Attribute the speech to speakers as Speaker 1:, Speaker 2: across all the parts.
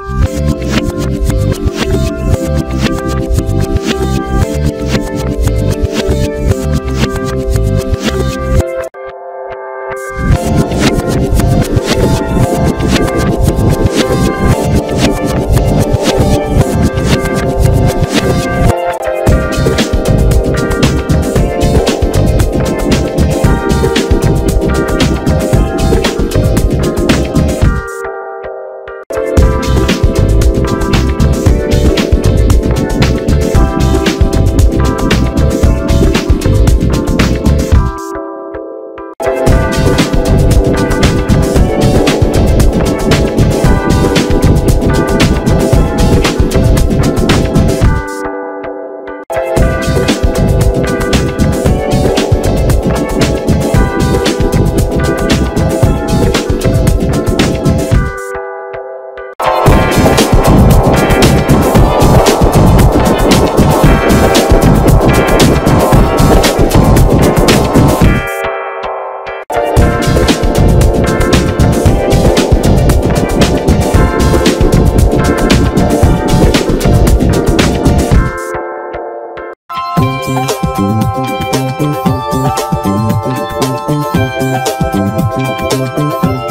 Speaker 1: podcast. Thank you.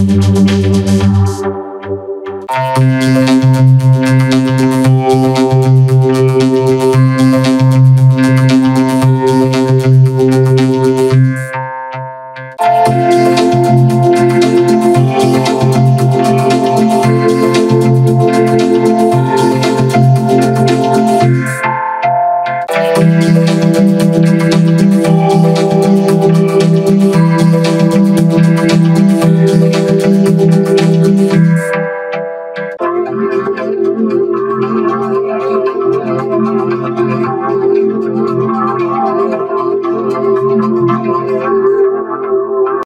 Speaker 1: Thank you.